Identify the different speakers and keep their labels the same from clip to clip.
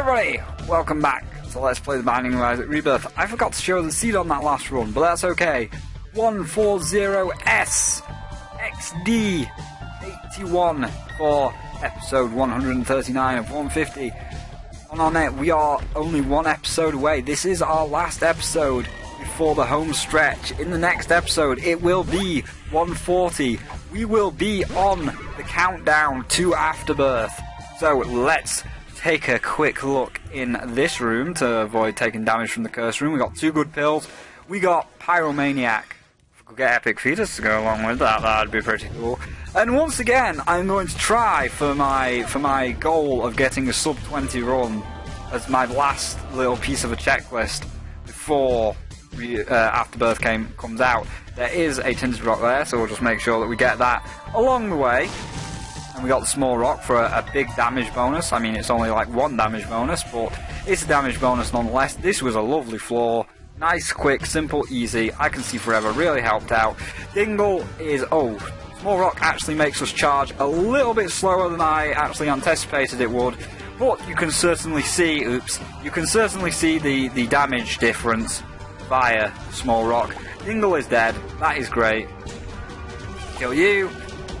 Speaker 1: everybody! Welcome back to Let's Play the Binding of Isaac Rebirth. I forgot to show the seed on that last run, but that's okay. 140S XD 81 for episode 139 of 150. On our net, we are only one episode away. This is our last episode before the home stretch. In the next episode, it will be 140. We will be on the countdown to Afterbirth. So let's take a quick look in this room to avoid taking damage from the curse room. We got two good pills. We got Pyromaniac. If we could get Epic Fetus to go along with that, that'd be pretty cool. And once again, I'm going to try for my for my goal of getting a sub 20 run as my last little piece of a checklist before we, uh, Afterbirth came comes out. There is a tinted rock there, so we'll just make sure that we get that along the way. And we got the small rock for a, a, big damage bonus. I mean, it's only like one damage bonus, but it's a damage bonus nonetheless. This was a lovely floor. Nice, quick, simple, easy. I can see forever. Really helped out. Dingle is oh, small rock actually makes us charge a little bit slower than I actually anticipated it would. But you can certainly see, oops, you can certainly see the, the damage difference via small rock. Dingle is dead. That is great. Kill you,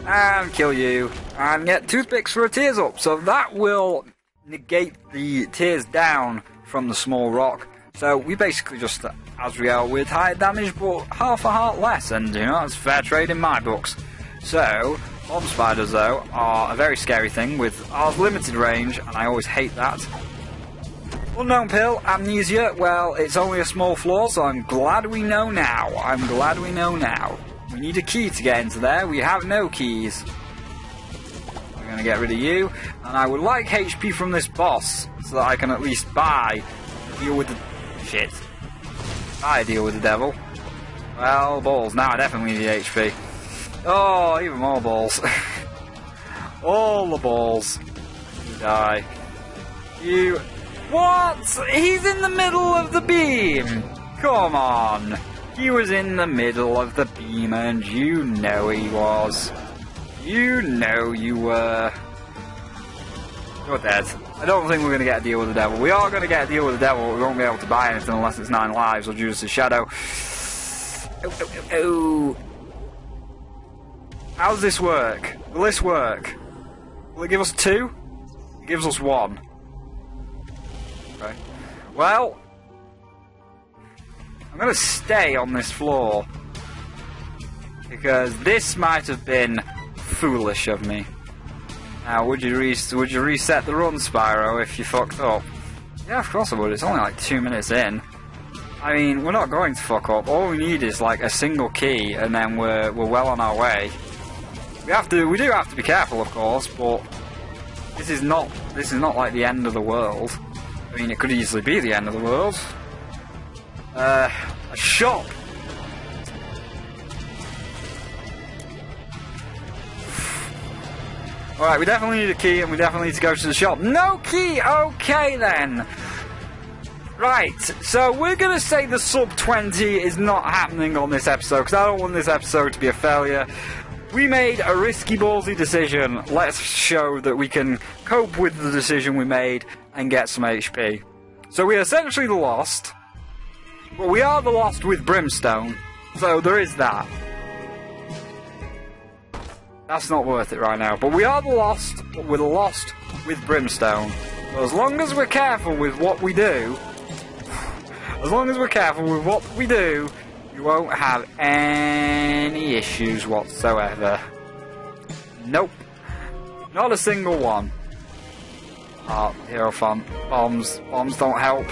Speaker 1: and kill you, and get toothpicks for a tears up. So that will negate the tears down from the small rock. So we basically just Azrael with higher damage, but half a heart less, and you know it's fair trade in my books. So bomb spiders though are a very scary thing with our limited range, and I always hate that. Unknown pill, amnesia. Well, it's only a small flaw, so I'm glad we know now. I'm glad we know now. We need a key to get into there. We have no keys. Going to get rid of you. And I would like HP from this boss so that I can at least buy deal with the... Shit. Buy deal with the devil. Well, balls. Now I definitely need HP. Oh, even more balls. All the balls. You die. You... What? He's in the middle of the beam! Come on! He was in the middle of the beam, and you know he was. You know you were. You're dead. I don't think we're going to get a deal with the devil. We are going to get a deal with the devil, we won't be able to buy anything unless it's nine lives or Judas' shadow. Oh, oh, oh, oh. How does this work? Will this work? Will it give us two? It gives us one. Okay. Well, I'm going to stay on this floor. Because this might have been foolish of me. Now, would you re would you reset the run, Spyro, if you fucked up? Yeah, of course I would. It's only like two minutes in. I mean, we're not going to fuck up. All we need is like a single key, and then we're we're well on our way. We have to. We do have to be careful, of course, but this is not this is not like the end of the world. I mean, it could easily be the end of the world. Uh, a shop. Alright, we definitely need a key and we definitely need to go to the shop. No key! Okay then! Right, so we're going to say the sub 20 is not happening on this episode because I don't want this episode to be a failure. We made a risky, ballsy decision. Let's show that we can cope with the decision we made and get some HP. So we are essentially the lost. Well, we are the lost with Brimstone, so there is that. That's not worth it right now. But we are lost, we're lost with Brimstone. So as long as we're careful with what we do, as long as we're careful with what we do, you won't have any issues whatsoever. Nope. Not a single one. Ah, Oh, Hierophant. Bombs. Bombs don't help.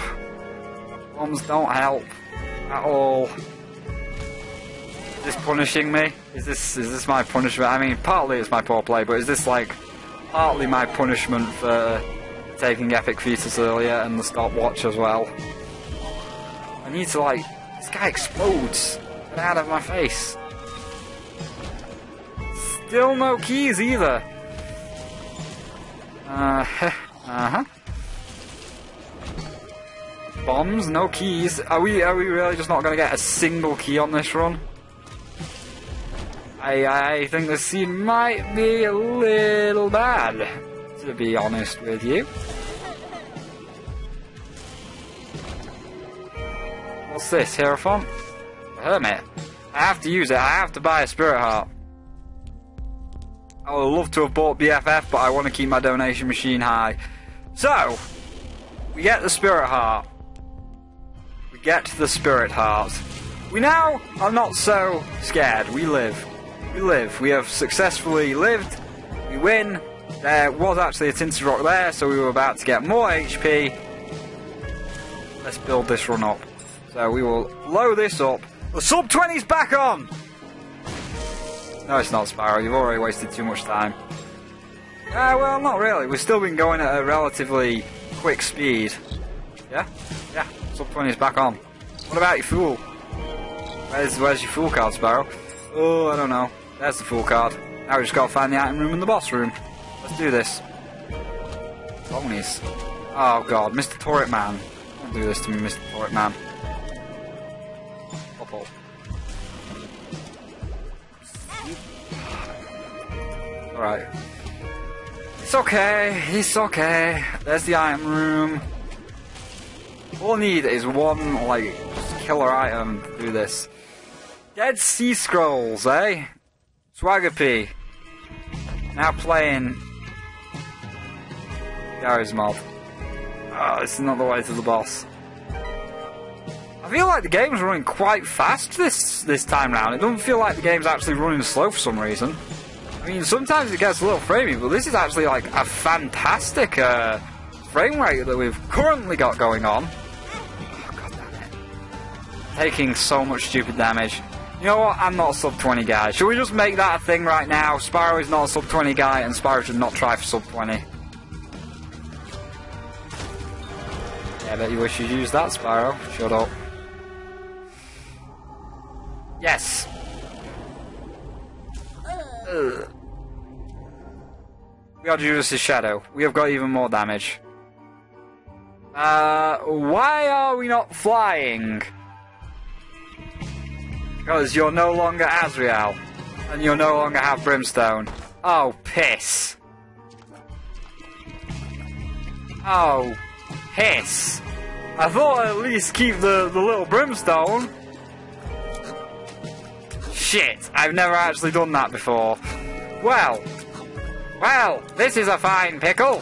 Speaker 1: Bombs don't help. At all. Is this punishing me? Is this is this my punishment? I mean, partly it's my poor play, but is this like partly my punishment for taking Epic Fetus earlier and the stopwatch as well? I need to like... This guy explodes. Out of my face. Still no keys either. Uh, uh-huh. Bombs, no keys. Are we are we really just not gonna get a single key on this run? I, I think the scene might be a little bad, to be honest with you. What's this, Hierophant? The Hermit. I have to use it, I have to buy a Spirit Heart. I would love to have bought BFF, but I want to keep my donation machine high. So, we get the Spirit Heart. We get the Spirit Heart. We now are not so scared, we live. We live. We have successfully lived. We win. There was actually a Tinted Rock there, so we were about to get more HP. Let's build this run up. So we will blow this up. The sub 20's back on! No, it's not, Spyro. You've already wasted too much time. Uh, well, not really. We've still been going at a relatively quick speed. Yeah? Yeah. Sub 20's back on. What about your fool? Where's, where's your fool card, Spyro? Oh, I don't know. There's the full card. Now we just gotta find the item room and the boss room. Let's do this. Ponies. Oh god, Mr. Turret Man. Don't do this to me, Mr. Turret Man. Pop Alright. It's okay, it's okay. There's the item room. All I need is one, like, killer item to do this. Dead Sea Scrolls, eh? Swaggerpy. Now playing Garry's Mod. Oh, this is not the way to the boss. I feel like the game's running quite fast this this time round. It doesn't feel like the game's actually running slow for some reason. I mean, sometimes it gets a little framey, but this is actually like a fantastic uh, frame rate that we've currently got going on. Oh, God damn it. Taking so much stupid damage. You know what? I'm not a sub 20 guy. Should we just make that a thing right now? Spyro is not a sub 20 guy, and Spyro should not try for sub 20. Yeah, I bet you wish you'd use that, Spyro. Shut up. Yes! Ugh. We got Judas' shadow. We have got even more damage. Uh, why are we not flying? Because you're no longer Azrael. And you'll no longer have Brimstone. Oh, piss. Oh, piss. I thought I'd at least keep the, the little Brimstone. Shit, I've never actually done that before. Well, well, this is a fine pickle.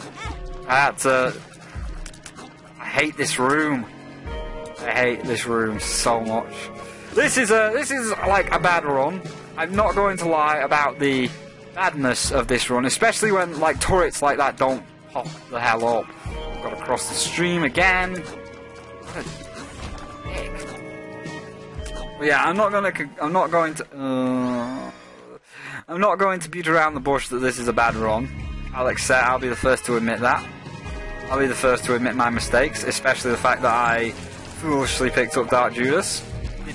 Speaker 1: That's uh, I hate this room. I hate this room so much. This is a this is like a bad run. I'm not going to lie about the badness of this run, especially when like turrets like that don't pop the hell up. Got to cross the stream again. Yeah, I'm not gonna. I'm not going to. Uh, I'm not going to beat around the bush that this is a bad run. I'll accept. I'll be the first to admit that. I'll be the first to admit my mistakes, especially the fact that I foolishly picked up Dark Judas.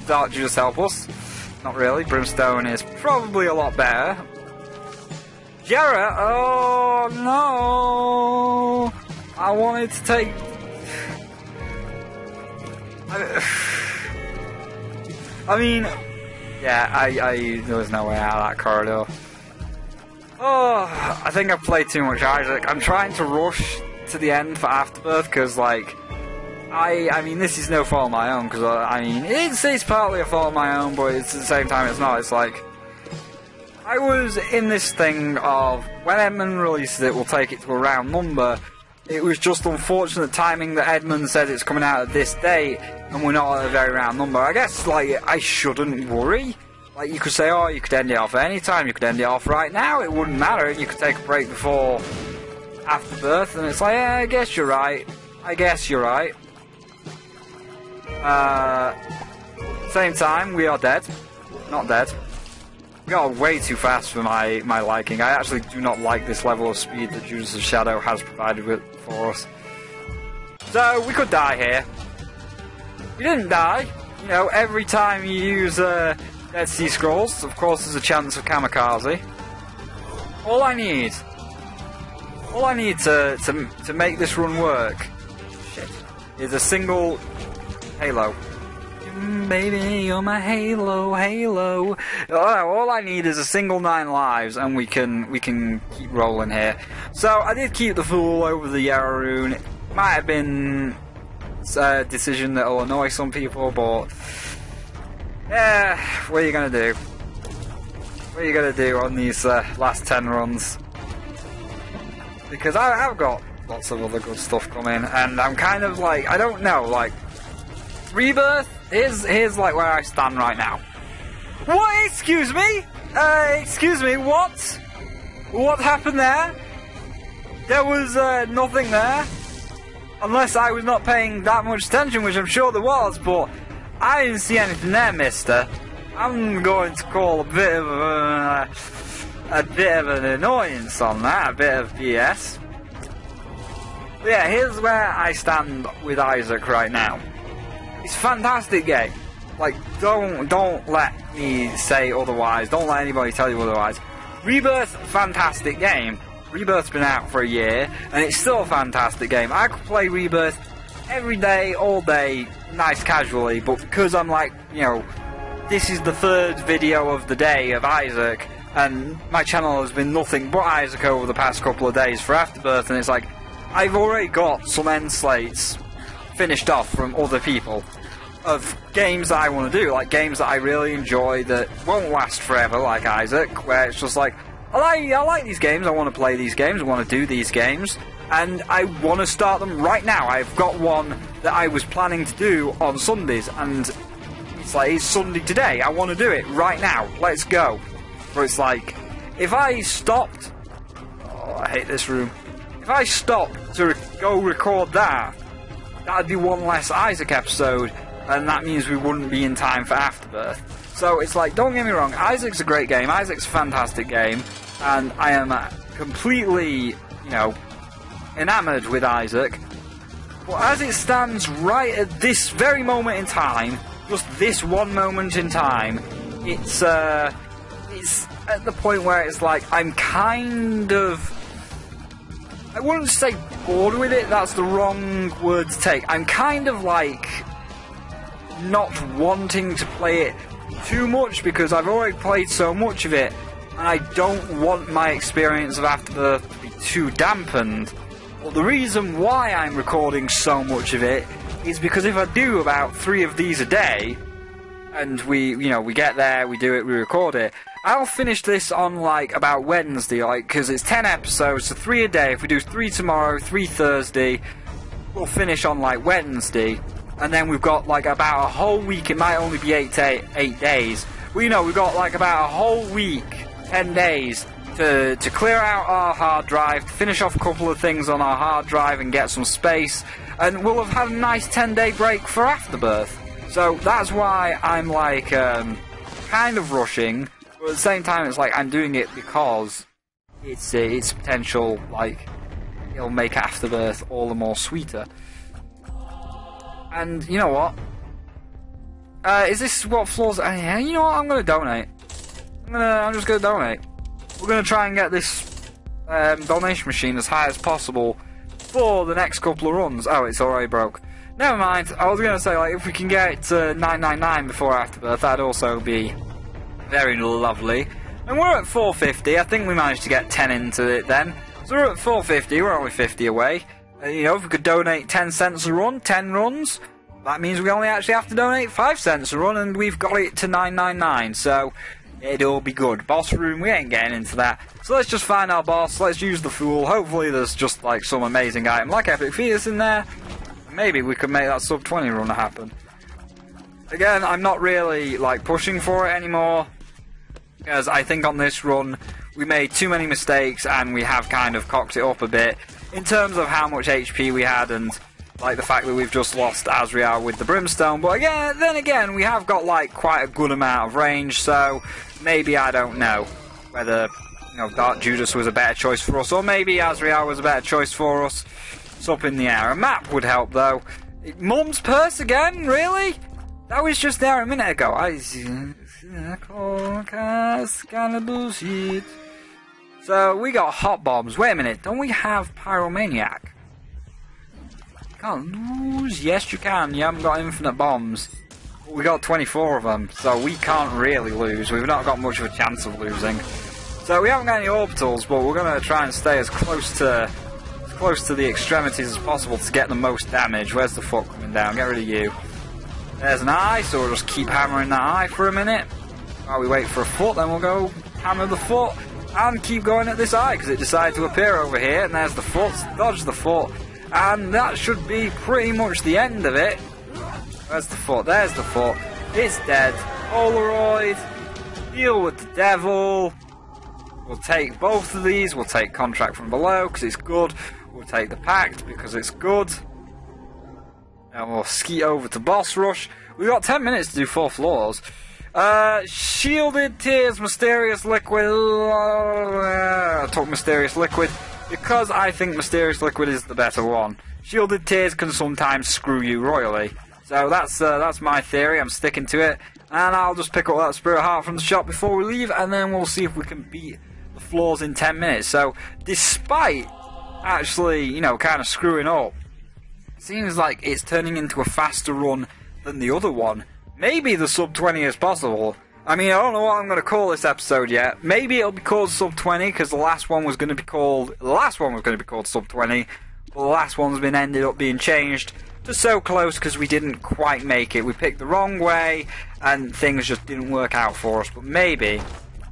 Speaker 1: Dark Judas help us? Not really. Brimstone is probably a lot better. Jarrett, oh no! I wanted to take. I, I mean, yeah, I, I, there was no way out of that corridor. Oh, I think I've played too much Isaac. I'm trying to rush to the end for Afterbirth because, like, I, I mean, this is no fault of my own because I, uh, I mean, it's it's partly a fault of my own, but it's at the same time it's not. It's like I was in this thing of when Edmund releases it, we'll take it to a round number. It was just unfortunate timing that Edmund said it's coming out at this date, and we're not at a very round number. I guess like I shouldn't worry. Like you could say, oh, you could end it off any time. You could end it off right now. It wouldn't matter. You could take a break before Afterbirth, and it's like, yeah, I guess you're right. I guess you're right. Uh, same time, we are dead. Not dead. We are way too fast for my, my liking. I actually do not like this level of speed that Judas' of Shadow has provided with, for us. So, we could die here. We didn't die. You know, every time you use uh, Dead Sea Scrolls, of course there's a chance of kamikaze. All I need, all I need to, to, to make this run work, shit, is a single Halo. Baby, you're my Halo, Halo. All I need is a single nine lives, and we can we can keep rolling here. So I did keep the fool over the Jera rune. Might have been a decision that will annoy some people, but yeah, what are you gonna do? What are you gonna do on these uh, last ten runs? Because I've got lots of other good stuff coming, and I'm kind of like I don't know, like rebirth. Here's here's like where I stand right now. What? Excuse me? Uh, excuse me. What? What happened there? There was uh, nothing there. Unless I was not paying that much attention, which I'm sure there was, but I didn't see anything there, mister. I'm going to call a bit of a, bit of an annoyance on that, a bit of BS. Yeah, here's where I stand with Isaac right now. It's a fantastic game. Like, don't don't let me say otherwise. Don't let anybody tell you otherwise. Rebirth, fantastic game. Rebirth's been out for a year, and it's still a fantastic game. I could play Rebirth every day, all day, nice casually, but because I'm like, you know, this is the third video of the day of Isaac, and my channel has been nothing but Isaac over the past couple of days for Afterbirth, and it's like, I've already got some end slates finished off from other people of games that I want to do, like games that I really enjoy that won't last forever, like Isaac, where it's just like, I like, I like these games, I want to play these games, I want to do these games, and I want to start them right now. I've got one that I was planning to do on Sundays, and it's like, it's Sunday today, I want to do it right now, let's go. But it's like, if I stopped, oh, I hate this room. If I stopped to re- go record that, that'd be one less Isaac episode, and that means we wouldn't be in time for Afterbirth. So it's like, don't get me wrong, Isaac's a great game, Isaac's a fantastic game, and I am uh, completely, you know, enamoured with Isaac. But as it stands right at this very moment in time, just this one moment in time, it's uh, it's at the point where it's like I'm kind of. I wouldn't say bored with it. That's the wrong word to take. I'm kind of like not wanting to play it too much because I've already played so much of it, and I don't want my experience of Afterbirth to be too dampened. But the reason why I'm recording so much of it is because if I do about three of these a day, and we, you know, we get there, we do it, we record it, I'll finish this on like about Wednesday, like, because it's 10 episodes, so three a day. If we do three tomorrow, three Thursday, we'll finish on like Wednesday and then we've got like about a whole week. It might only be eight eight, days. You know, we've got like about a whole week, ten days to to clear out our hard drive, finish off a couple of things on our hard drive, and get some space. And we'll have had a nice ten day break for Afterbirth. So that's why I'm like um, kind of rushing, but at the same time, it's like I'm doing it because it's uh, it's potential like it'll make Afterbirth all the more sweeter. And you know what? Uh, is this what floors? Uh, you know what? I'm gonna donate. I'm gonna. I'm just gonna donate. We're gonna try and get this um, donation machine as high as possible for the next couple of runs. Oh, it's already broke. Never mind. I was gonna say like if we can get to 999 before Afterbirth, that'd also be very lovely. And we're at 450. I think we managed to get 10 into it then. So we're at 450. We're only 50 away. Uh, you know, if we could donate 10 cents a run, 10 runs, that means we only actually have to donate 5 cents a run, and we've got it to 999, so it'll be good. Boss room, we ain't getting into that. So let's just find our boss, let's use the fool, hopefully there's just like some amazing item like Epic Fetus in there. Maybe we could make that sub 20 run happen. Again, I'm not really like pushing for it anymore, because I think on this run we made too many mistakes and we have kind of cocked it up a bit in terms of how much HP we had and like the fact that we've just lost Azrael with the Brimstone. But again, then again, we have got like quite a good amount of range, so maybe I don't know whether you know Dark Judas was a better choice for us, or maybe Azrael was a better choice for us. It's up in the air. A map would help though. Mum's purse again, really? That was just there a minute ago. I kind. So we got hot bombs. Wait a minute, don't we have pyromaniac? Can't lose. Yes, you can. You haven't got infinite bombs. We got 24 of them, so we can't really lose. We've not got much of a chance of losing. So we haven't got any orbitals, but we're going to try and stay as close to as close to the extremities as possible to get the most damage. Where's the fuck coming down? Get rid of you. There's an eye, so we'll just keep hammering that eye for a minute. While we wait for a foot, then we'll go hammer the foot and keep going at this eye because it decided to appear over here. And there's the foot, dodge the foot, and that should be pretty much the end of it. Where's the foot? There's the foot. It's dead. Polaroid. Deal with the devil. We'll take both of these. We'll take contract from below because it's good. We'll take the pact because it's good. And we'll ski over to boss rush. We've got 10 minutes to do four floors. Uh, shielded tears, mysterious liquid. Uh, took mysterious liquid because I think mysterious liquid is the better one. Shielded tears can sometimes screw you royally. So that's uh, that's my theory. I'm sticking to it, and I'll just pick up that spirit heart from the shop before we leave, and then we'll see if we can beat the floors in 10 minutes. So, despite actually, you know, kind of screwing up, seems like it's turning into a faster run than the other one. Maybe the sub 20 is possible. I mean, I don't know what I'm going to call this episode yet. Maybe it'll be called sub 20 because the last one was going to be called the last one was going to be called sub 20, but the last one's been ended up being changed to so close because we didn't quite make it. We picked the wrong way and things just didn't work out for us. But maybe,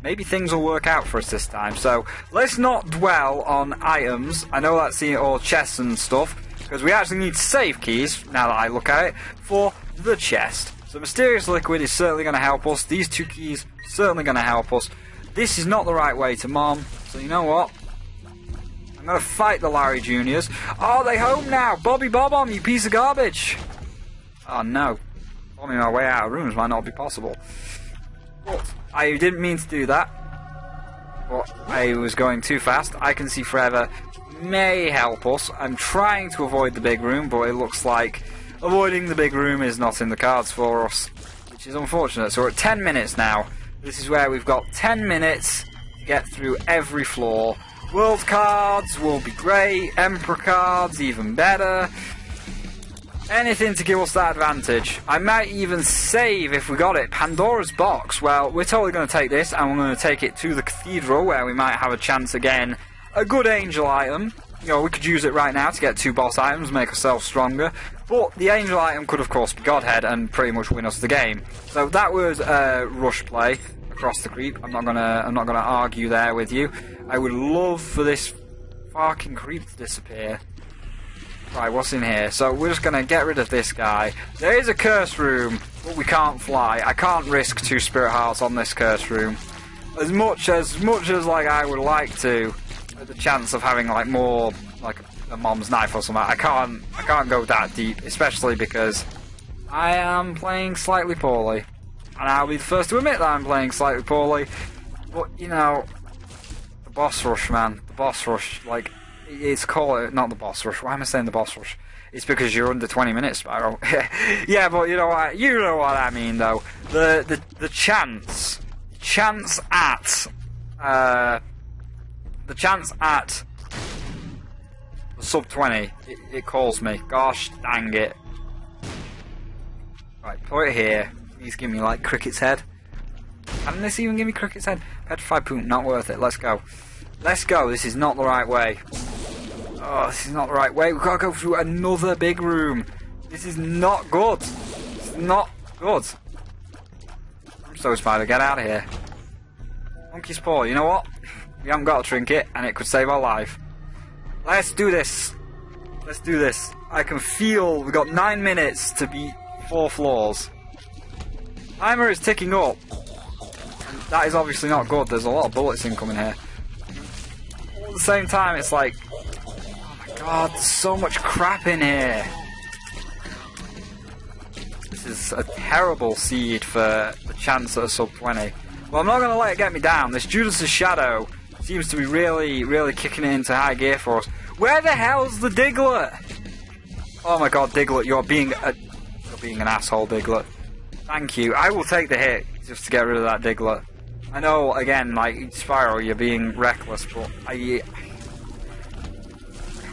Speaker 1: maybe things will work out for us this time. So let's not dwell on items. I know that's all chests and stuff because we actually need save keys now that I look at it for the chest. So Mysterious Liquid is certainly going to help us. These two keys certainly going to help us. This is not the right way to mom. So you know what? I'm going to fight the Larry Juniors. Oh, they home now. Bobby Bob-omb, you piece of garbage. Oh no. Bombing my way out of rooms might not be possible. But I didn't mean to do that. But I was going too fast. I can see forever may help us. I'm trying to avoid the big room, but it looks like avoiding the big room is not in the cards for us, which is unfortunate. So we're at 10 minutes now. This is where we've got 10 minutes to get through every floor. World cards will be great, Emperor cards even better. Anything to give us that advantage. I might even save if we got it. Pandora's box. Well, we're totally going to take this and we're going to take it to the cathedral where we might have a chance again. A good angel item you know, we could use it right now to get two boss items, make ourselves stronger. But the angel item could, of course, be Godhead and pretty much win us the game. So that was a rush play across the creep. I'm not gonna, I'm not gonna argue there with you. I would love for this fucking creep to disappear. Right, what's in here? So we're just gonna get rid of this guy. There is a curse room, but we can't fly. I can't risk two spirit hearts on this curse room. As much as much as like I would like to, the chance of having like more like a, mom's knife or something. I can't I can't go that deep, especially because I am playing slightly poorly, and I'll be the first to admit that I'm playing slightly poorly. But you know, the boss rush, man, the boss rush, like it's called not the boss rush. Why am I saying the boss rush? It's because you're under 20 minutes, Spyro. yeah, but you know what? You know what I mean, though. The the the chance, chance at. Uh, the chance at sub 20, it, it, calls me. Gosh dang it. Right, put it here. Please give me like Cricket's head. Can this even give me Cricket's head? Petrified Poop, not worth it. Let's go. Let's go. This is not the right way. Oh, this is not the right way. We've got to go through another big room. This is not good. It's not good. I'm so spider. Get out of here. Monkey's paw. You know what? We haven't got a trinket, and it could save our life. Let's do this. Let's do this. I can feel we've got nine minutes to beat four floors. Timer is ticking up. That is obviously not good. There's a lot of bullets incoming here. At the same time, it's like, oh my god, so much crap in here. This is a terrible seed for the chance at a sub 20. Well, I'm not going to let it get me down. This Judas' Shadow seems to be really, really kicking it into high gear for us. Where the hell's the Diglett? Oh my god, Diglett, you're being a, you're being an asshole, Diglett. Thank you. I will take the hit just to get rid of that Diglett. I know, again, like Spyro, you're being reckless, but I, I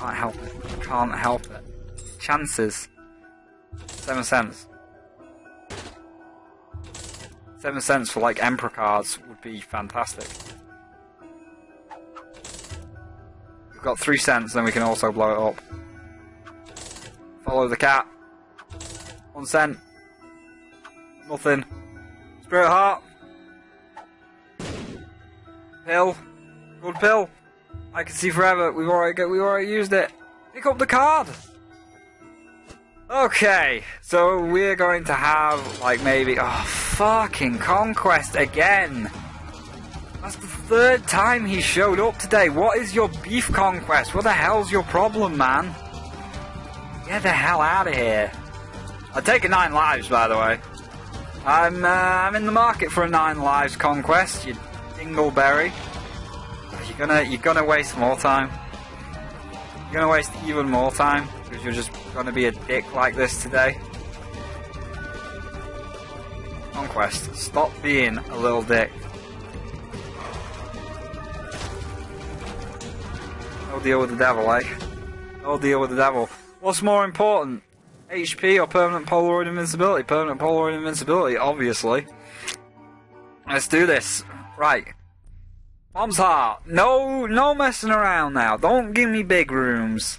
Speaker 1: can't help it. I can't help it. Chances. Seven cents. Seven cents for like Emperor cards would be fantastic. We've got three cents, then we can also blow it up. Follow the cat. One cent. Nothing. Spirit heart. Pill. Good pill. I can see forever. We've already we already used it. Pick up the card. Okay, so we're going to have like maybe oh fucking conquest again. That's the third time he showed up today. What is your beef conquest? What the hell's your problem, man? Get the hell out of here. I'll take a nine lives, by the way. I'm uh, I'm in the market for a nine lives conquest. You dingleberry. You're gonna you're gonna waste more time. You're gonna waste even more time because you're just gonna be a dick like this today. Conquest, stop being a little dick. No deal with the devil, eh? I'll deal with the devil. What's more important? HP or permanent Polaroid invincibility? Permanent Polaroid invincibility, obviously. Let's do this. Right. Mom's heart. No, no messing around now. Don't give me big rooms.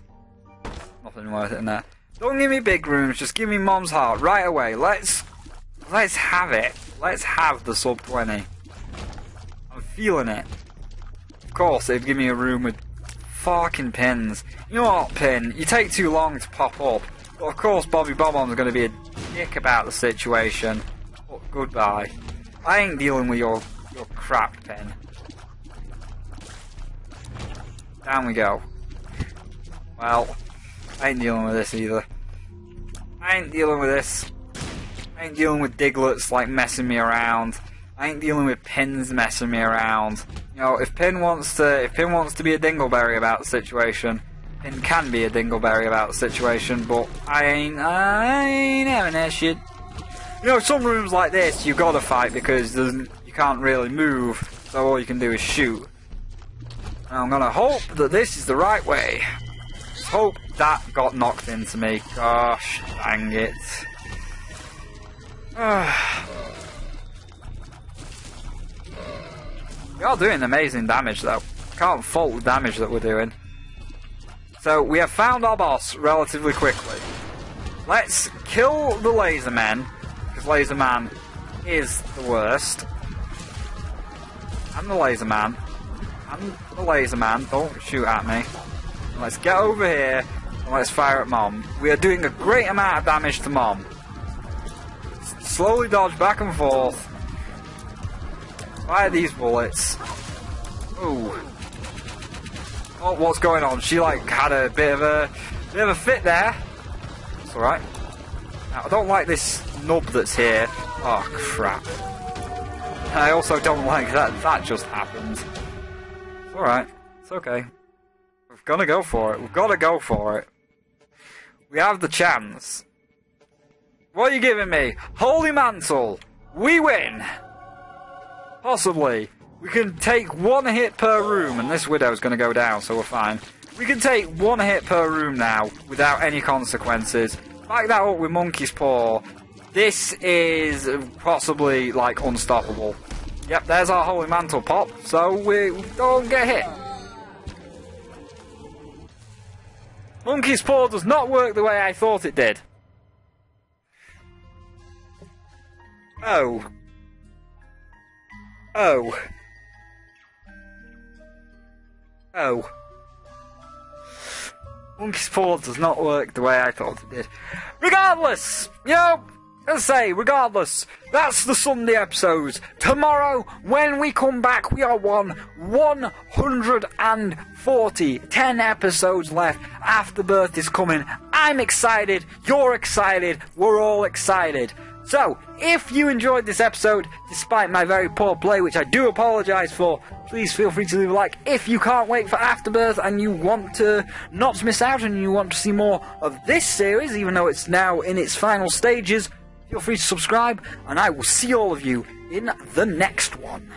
Speaker 1: Nothing worth it in there. Don't give me big rooms. Just give me mom's heart right away. Let's, let's have it. Let's have the sub 20. I'm feeling it. Of course, they'd give me a room with fucking pins. You know what, pin? You take too long to pop up. Of course, Bobby Bob-omb's going to be a dick about the situation. But goodbye. I ain't dealing with your your crap, pin. Down we go. Well, I ain't dealing with this either. I ain't dealing with this. I ain't dealing with diglets like messing me around. I ain't dealing with Pins messing me around. You know, if Pin wants to, if Pin wants to be a dingleberry about the situation, Pin can be a dingleberry about the situation. But I ain't, I ain't having that shit. You know, some rooms like this, you gotta fight because you can't really move, so all you can do is shoot. And I'm gonna hope that this is the right way. Let's hope that got knocked into me. Gosh, dang it. we are doing amazing damage though. Can't fault the damage that we're doing. So we have found our boss relatively quickly. Let's kill the laser men, because laser man is the worst. I'm the laser man. I'm the laser man. Don't shoot at me. Let's get over here and let's fire at mom. We are doing a great amount of damage to mom. S- slowly dodge back and forth. Fire these bullets. Ooh. Oh, what's going on? She like had a bit of a bit of a fit there. It's alright. Now, I don't like this nub that's here. Oh crap. I also don't like that that just happened. It's alright. It's okay. We've gotta go for it. We've gotta go for it. We have the chance. What are you giving me? Holy Mantle! We win! Possibly. We can take one hit per room, and this Widow's gonna go down, so we're fine. We can take one hit per room now, without any consequences. Back that up with Monkey's Paw. This is possibly, like, unstoppable. Yep, there's our Holy Mantle pop, so we don't get hit. Monkey's Paw does not work the way I thought it did. Oh. Oh. Oh. Monkey's Paw does not work the way I thought it did. Regardless, you know, as say, regardless, that's the Sunday episodes. Tomorrow, when we come back, we are one 140. 10 episodes left. Afterbirth is coming. I'm excited. You're excited. We're all excited. So, if you enjoyed this episode, despite my very poor play, which I do apologise for, please feel free to leave a like. If you can't wait for Afterbirth and you want to not miss out and you want to see more of this series, even though it's now in its final stages, feel free to subscribe, and I will see all of you in the next one.